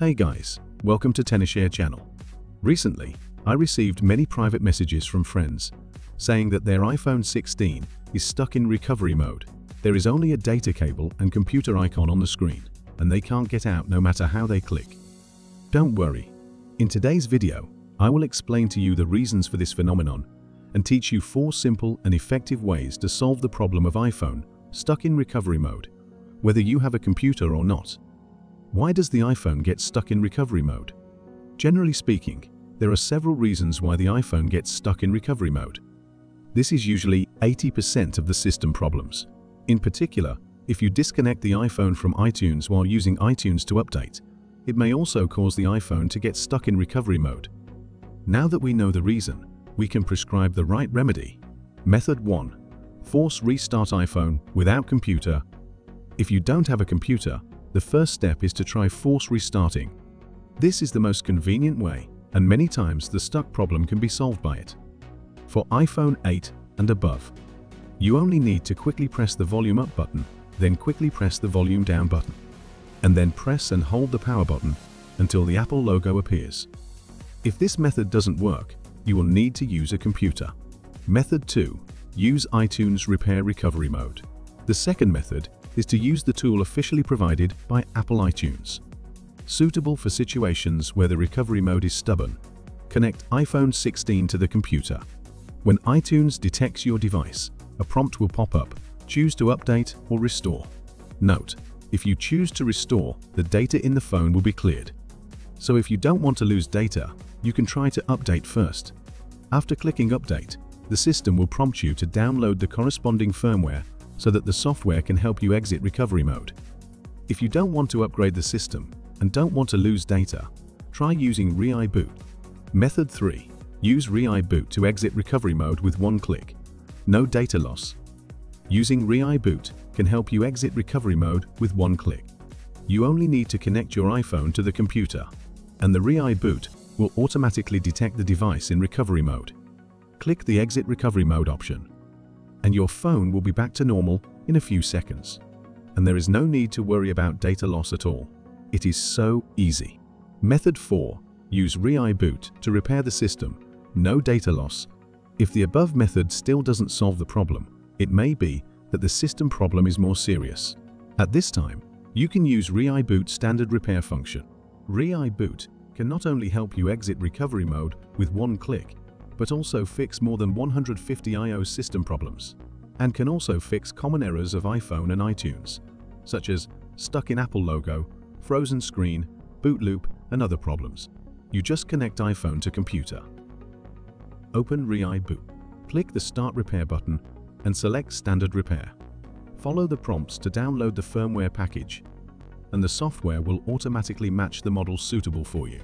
Hey guys, welcome to Tenorshare channel. Recently, I received many private messages from friends saying that their iPhone 16 is stuck in recovery mode. There is only a data cable and computer icon on the screen, and they can't get out no matter how they click. Don't worry. In today's video, I will explain to you the reasons for this phenomenon and teach you four simple and effective ways to solve the problem of iPhone stuck in recovery mode, whether you have a computer or not. Why does the iPhone get stuck in recovery mode? Generally speaking, there are several reasons why the iPhone gets stuck in recovery mode. This is usually 80% of the system problems. In particular, if you disconnect the iPhone from iTunes while using iTunes to update, it may also cause the iPhone to get stuck in recovery mode. Now that we know the reason, we can prescribe the right remedy. Method 1. Force restart iPhone without computer. If you don't have a computer, the first step is to try force restarting. This is the most convenient way, and many times the stuck problem can be solved by it. For iPhone 8 and above, you only need to quickly press the volume up button, then quickly press the volume down button, and then press and hold the power button until the Apple logo appears. If this method doesn't work, you will need to use a computer. Method 2. Use iTunes Repair Recovery Mode. The second method is to use the tool officially provided by Apple iTunes. Suitable for situations where the recovery mode is stubborn, connect iPhone 16 to the computer. When iTunes detects your device, a prompt will pop up. Choose to update or restore. Note, if you choose to restore, the data in the phone will be cleared. So if you don't want to lose data, you can try to update first. After clicking update, the system will prompt you to download the corresponding firmware so that the software can help you exit recovery mode. If you don't want to upgrade the system and don't want to lose data, try using ReiBoot. Method 3. Use ReiBoot to exit recovery mode with one click. No data loss. Using ReiBoot can help you exit recovery mode with one click. You only need to connect your iPhone to the computer, and the ReiBoot will automatically detect the device in recovery mode. Click the Exit Recovery Mode option and your phone will be back to normal in a few seconds. And there is no need to worry about data loss at all. It is so easy. Method 4. Use ReiBoot to repair the system. No data loss. If the above method still doesn't solve the problem, it may be that the system problem is more serious. At this time, you can use ReiBoot standard repair function. ReiBoot can not only help you exit recovery mode with one click, but also fix more than 150 iOS system problems, and can also fix common errors of iPhone and iTunes, such as stuck in Apple logo, frozen screen, boot loop, and other problems. You just connect iPhone to computer. Open ReiBoot. Click the Start Repair button and select Standard Repair. Follow the prompts to download the firmware package, and the software will automatically match the model suitable for you.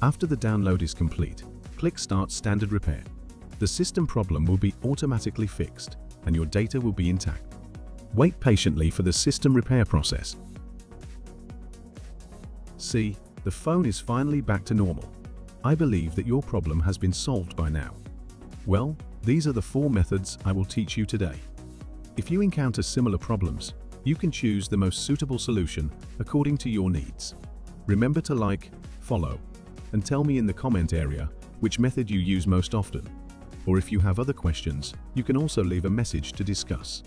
After the download is complete, click Start Standard Repair. The system problem will be automatically fixed and your data will be intact. Wait patiently for the system repair process. See, the phone is finally back to normal. I believe that your problem has been solved by now. Well, these are the four methods I will teach you today. If you encounter similar problems, you can choose the most suitable solution according to your needs. Remember to like, follow, and tell me in the comment area which method you use most often. Or if you have other questions, you can also leave a message to discuss.